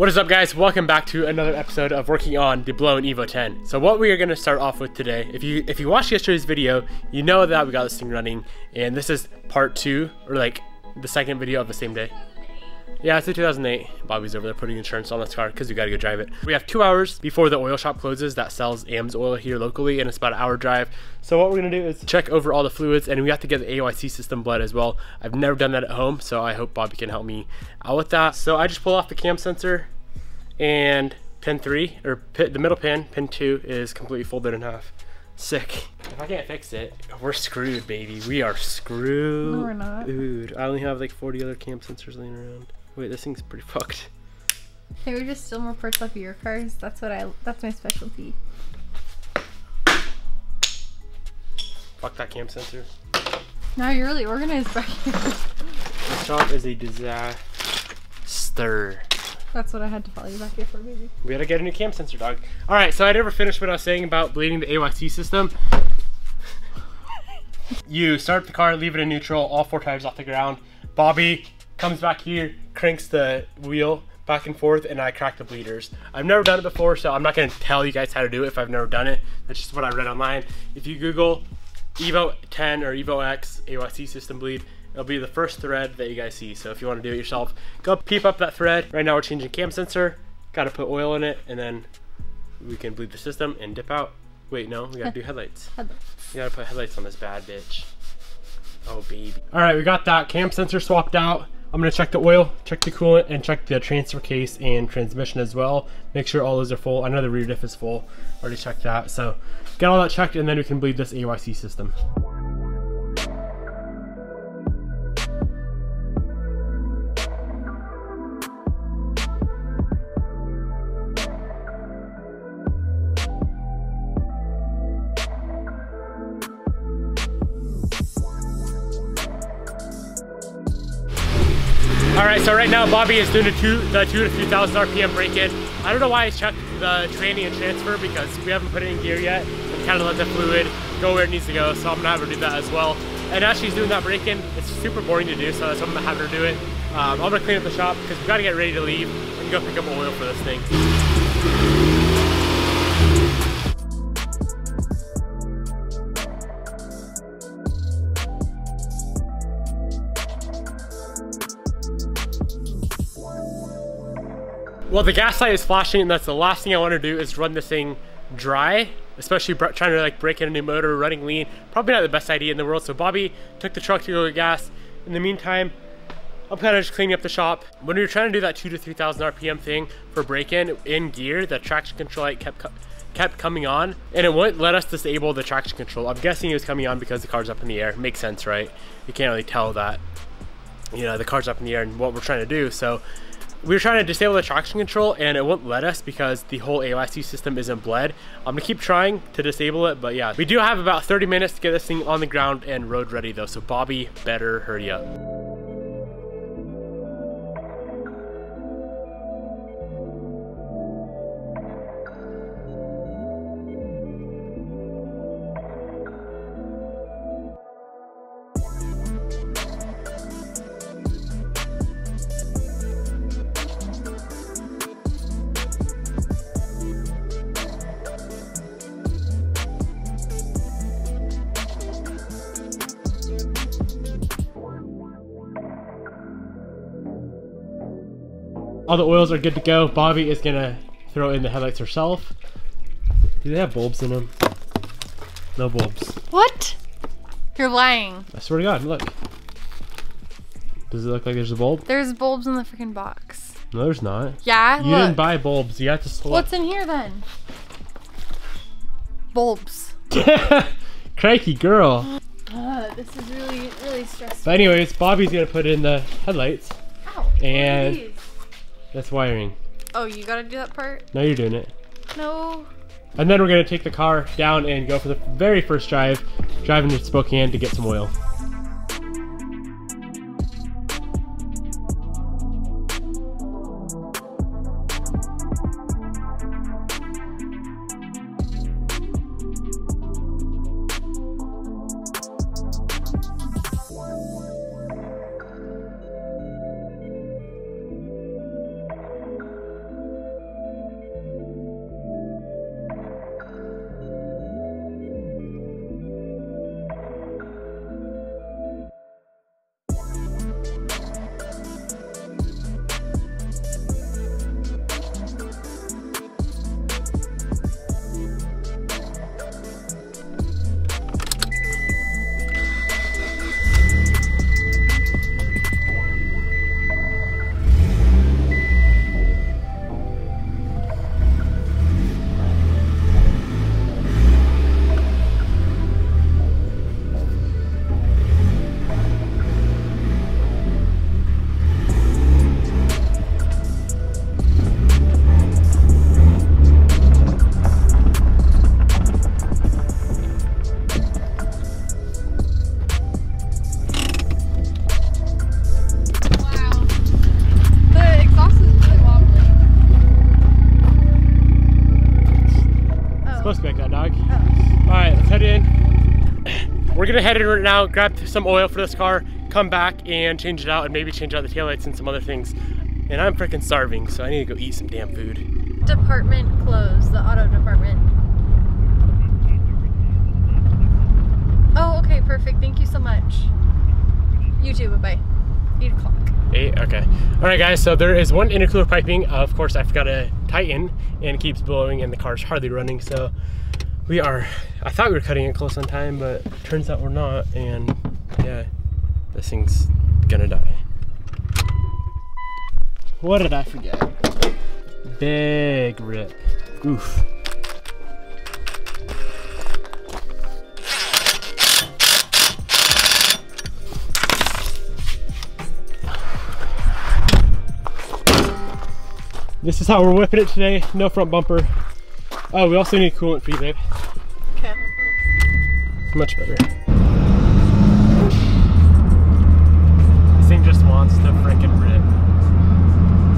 What is up guys? Welcome back to another episode of working on the Blown Evo 10. So what we are going to start off with today, if you if you watched yesterday's video, you know that we got this thing running and this is part two or like the second video of the same day. Yeah, it's a 2008. Bobbi's over there putting insurance on this car because we gotta go drive it. We have two hours before the oil shop closes that sells AMSOIL here locally, and it's about an hour drive. So what we're gonna do is check over all the fluids, and we have to get the AYC system bled as well. I've never done that at home, so I hope Bobbi can help me out with that. So I just pull off the cam sensor, and pin three, or pin, the middle pin, pin two, is completely folded in half. Sick. If I can't fix it, we're screwed, baby. We are screwed. No, we're not. Dude, I only have like 40 other cam sensors laying around. Wait, this thing's pretty fucked. Can we just steal more parts off of your cars? That's what I. That's my specialty. Fuck that cam sensor. Now you're really organized back here. The shop is a disaster. That's what I had to follow you back here for, baby. We gotta get a new cam sensor, dog. All right, so I never finished what I was saying about bleeding the AYC system. you start the car, leave it in neutral, all four tires off the ground. Bobbi comes back here, cranks the wheel back and forth, and I crack the bleeders. I've never done it before, so I'm not gonna tell you guys how to do it if I've never done it. That's just what I read online. If you Google Evo 10 or Evo X AYC system bleed, it'll be the first thread that you guys see. So if you want to do it yourself, go peep up that thread. Right now we're changing cam sensor. Got to put oil in it, and then we can bleed the system and dip out. Wait, no, we gotta do headlights. Headlights. We gotta put headlights on this bad bitch. Oh baby. All right, we got that cam sensor swapped out. I'm gonna check the oil, check the coolant, and check the transfer case and transmission as well. Make sure all those are full. I know the rear diff is full. Already checked that. So get all that checked, and then we can bleed this AYC system. All right, so right now Bobbi is doing the two, the two to three thousand RPM break-in. I don't know why he's checked the training and transfer because we haven't put it in gear yet. And kind of let the fluid go where it needs to go. So I'm gonna have her do that as well. And as she's doing that break-in, it's super boring to do, so that's why I'm gonna have her do it. Um, I'm gonna clean up the shop because we gotta get ready to leave and go pick up oil for this thing. Well, the gas light is flashing, and that's the last thing I want to do is run this thing dry, especially trying to like break in a new motor, running lean. Probably not the best idea in the world. So Bobbi took the truck to go get gas. In the meantime, I'm kind of just cleaning up the shop. When were trying to do that two to 3,000 RPM thing for break-in in gear, the traction control light kept kept coming on, and it wouldn't let us disable the traction control. I'm guessing it was coming on because the car's up in the air. Makes sense, right? You can't really tell that, you know, the car's up in the air and what we're trying to do. So we were trying to disable the traction control and it won't let us because the whole AYC system isn't bled. I'm gonna keep trying to disable it, but yeah. We do have about 30 minutes to get this thing on the ground and road ready though, so Bobbi better hurry up. All the oils are good to go. Bobbi is gonna throw in the headlights herself. Do they have bulbs in them? No bulbs. What? You're lying. I swear to God, look. Does it look like there's a bulb? There's bulbs in the freaking box. No, there's not. Yeah, You look. didn't buy bulbs. You have to select. What's in here then? Bulbs. Crikey girl. Uh, this is really, really stressful. But anyways, Bobbi's gonna put in the headlights. Ow. And- these? That's wiring. Oh, you gotta do that part? Now you're doing it. No. And then we're gonna take the car down and go for the very first drive, driving to Spokane to get some oil. Supposed to make that, dog. All right, let's head in. We're gonna head in right now, grab some oil for this car, come back and change it out and maybe change out the taillights and some other things. And I'm freaking starving, so I need to go eat some damn food. Department closed, the auto department. Oh, okay, perfect. Thank you so much. You too, bye-bye. 8 o'clock. Eight, okay. All right, guys, so there is one intercooler piping. Uh, of course, I forgot to tighten and it keeps blowing and the car's hardly running. So we are, I thought we were cutting it close on time, but turns out we're not. And yeah, this thing's gonna die. What did I forget? Big rip. Oof. This is how we're whipping it today. No front bumper. Oh, we also need coolant for you, babe. Okay. Much better. This thing just wants to freaking rip.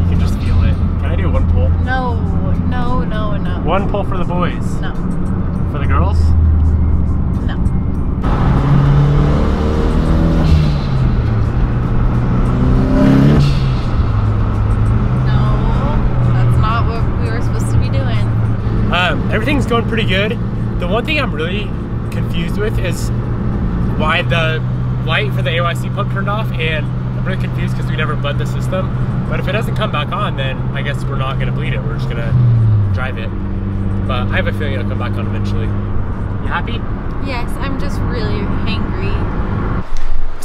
You can just feel it. Can I do one pull? No, no, no, no. One pull for the boys. No, For the girls? Everything's going pretty good. The one thing I'm really confused with is why the light for the AYC pump turned off, and I'm really confused because we never bled the system. But if it doesn't come back on, then I guess we're not gonna bleed it. We're just gonna drive it. But I have a feeling it'll come back on eventually. You happy? Yes, I'm just really hangry.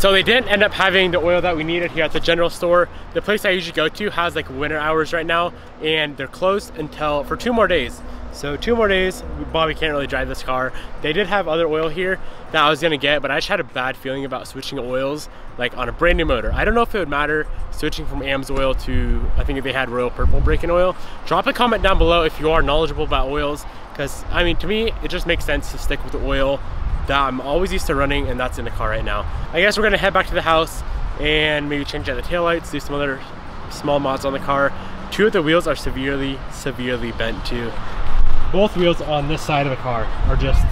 So they didn't end up having the oil that we needed here at the general store. The place I usually go to has like winter hours right now and they're closed until for two more days. So two more days, Bobbi can't really drive this car. They did have other oil here that I was gonna get, but I just had a bad feeling about switching oils like on a brand new motor. I don't know if it would matter switching from AMSOIL to, I think they had Royal Purple braking oil. Drop a comment down below if you are knowledgeable about oils, because I mean, to me, it just makes sense to stick with the oil that I'm always used to running and that's in the car right now. I guess we're gonna head back to the house and maybe change out the taillights, do some other small mods on the car. Two of the wheels are severely, severely bent too. Both wheels on this side of the car are just,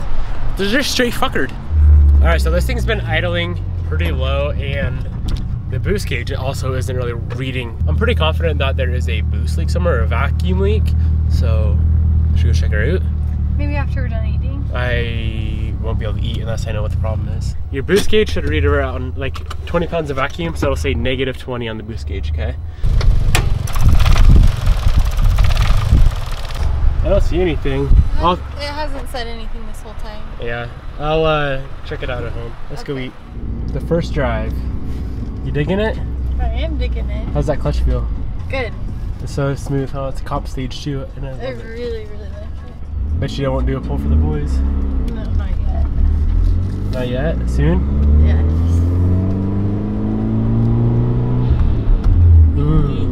they're just straight fuckered. All right, so this thing's been idling pretty low and the boost gauge also isn't really reading. I'm pretty confident that there is a boost leak somewhere, or a vacuum leak. So should we go check her out? Maybe after we're done eating. I won't be able to eat unless I know what the problem is. Your boost gauge should read around like 20 pounds of vacuum, so it'll say negative 20 on the boost gauge, okay? I don't see anything. I'll, It hasn't said anything this whole time. yeah, I'll uh, check it out at home. Let's go eat. The first drive. You digging it? I am digging it. How's that clutch feel? Good. It's so smooth. Huh? It's a cop stage too, and I I love it. really, really like it. Bet you don't want to do a pull for the boys. No, not yet. Soon. Yes. Ooh.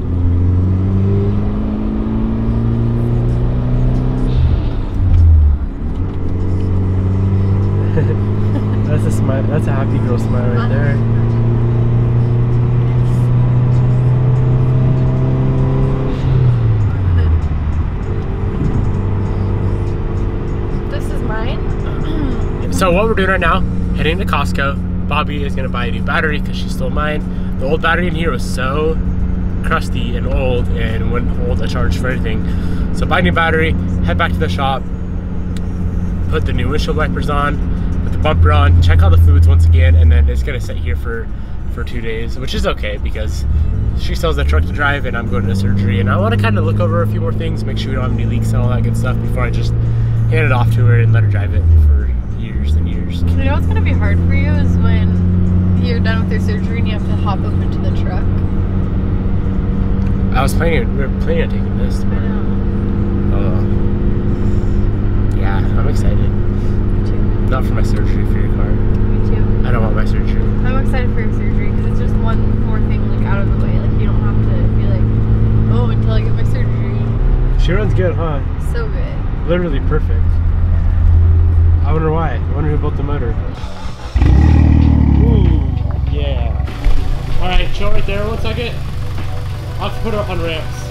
that's a smile. That's a happy girl smile right we're doing right now, heading to Costco. Bobbi is gonna buy a new battery because she stole mine. The old battery in here was so crusty and old and wouldn't hold a charge for anything. So buy a new battery, head back to the shop, put the new windshield wipers on, put the bumper on, check all the fluids once again, and then it's gonna sit here for for two days, which is okay because she sells the truck to drive and I'm going to surgery and I want to kind of look over a few more things, make sure we don't have any leaks and all that good stuff before I just hand it off to her and let her drive it for years and. You know what's gonna be hard for you is when you're done with your surgery and you have to hop up into the truck. I was planning, we were planning on taking this. I know. Oh. Yeah, I'm excited. Me too. Not for my surgery, for your car. Me too. I don't want my surgery. I'm excited for your surgery because it's just one more thing like out of the way. Like you don't have to be like, oh, until I get my surgery. She runs good, huh? So good. Literally perfect. Wonder why. I wonder who built the motor. Ooh, yeah. Alright, chill right there one second. I'll have to put her up on ramps.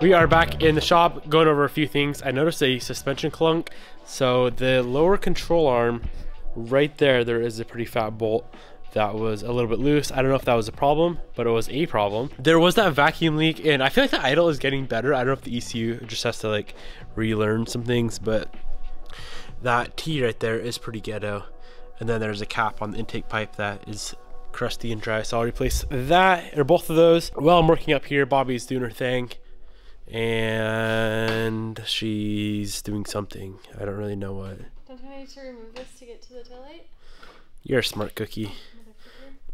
We are back in the shop going over a few things. I noticed a suspension clunk. So the lower control arm, right there, there is a pretty fat bolt that was a little bit loose. I don't know if that was a problem, but it was a problem. There was that vacuum leak and I feel like the idle is getting better. I don't know if the ECU just has to like relearn some things, but that T right there is pretty ghetto. And then there's a cap on the intake pipe that is crusty and dry. So I'll replace that or both of those. While I'm working up here, Bobbi's doing her thing and she's doing something. I don't really know what. Don't I need to remove this to get to the taillight? You're a smart cookie. Oh,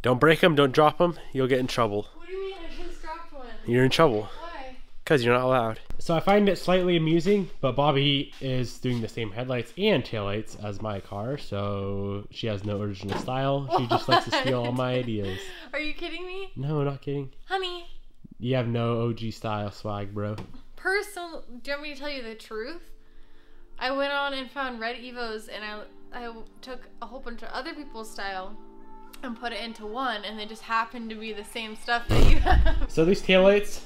don't break them, don't drop them, you'll get in trouble. What do you mean? I just dropped one. You're in trouble Why? because you're not allowed. So I find it slightly amusing, but Bobbi is doing the same headlights and taillights as my car, so she has no original style. She just likes to steal all my ideas. Are you kidding me? No, not kidding. Honey, You have no OG style swag, bro. personal. Do you want me to tell you the truth? I went on and found red Evos and I, I took a whole bunch of other people's style and put it into one, and they just happened to be the same stuff that you have. So these taillights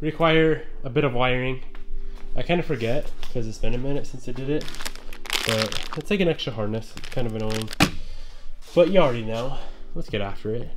require a bit of wiring. I kind of forget because it's been a minute since I did it. But it's like an extra harness. It's kind of annoying. But you already know. Let's get after it.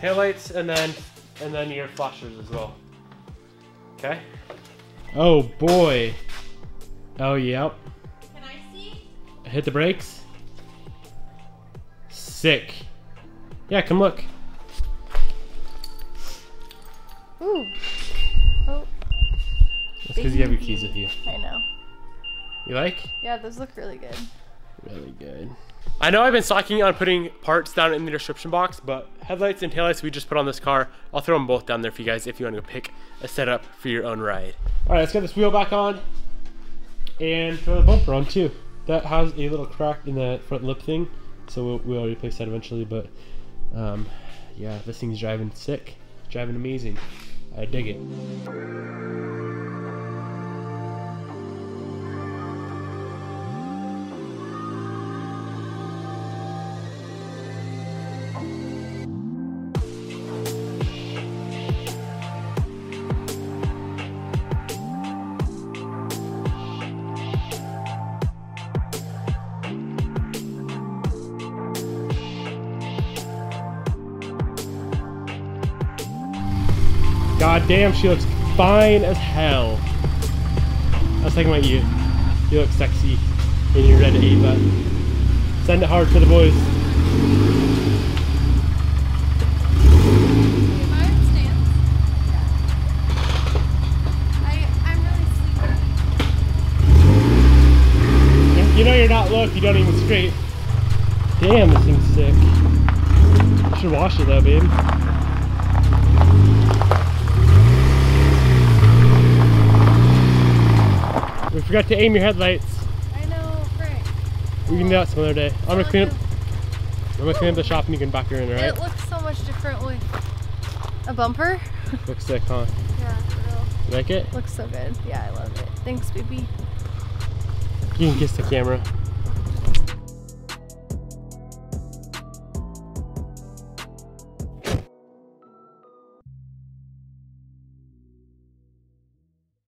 Taillights and then and then your flashers as well. Okay. Oh boy. Oh yep. Can I see? Hit the brakes. Sick. Yeah, come look. Ooh. Oh, That's because you have your keys with you. I know. You like? Yeah, those look really good. Really good. I know I've been slacking on putting parts down in the description box, but headlights and taillights we just put on this car. I'll throw them both down there for you guys if you want to pick a setup for your own ride. All right, let's get this wheel back on and throw the bumper on too. That has a little crack in the front lip thing, so we'll, we'll replace that eventually. But um, yeah, this thing's driving sick, driving amazing. I dig it. Damn, she looks fine as hell. I was thinking about you. You look sexy in your red Evo. Send it hard for the boys. I understand. I, I'm really sleepy. You know you're not low if you don't even scrape. Damn, this thing's sick. You should wash it though, babe. Forgot to aim your headlights. I know, Frank. We can do that some other day. I'm gonna clean up. I'm gonna clean up the shop and you can back her in, right? It looks so much different with a bumper. Looks sick, huh? Yeah, for real. You like it? Looks so good. Yeah, I love it. Thanks, baby. You can kiss the camera.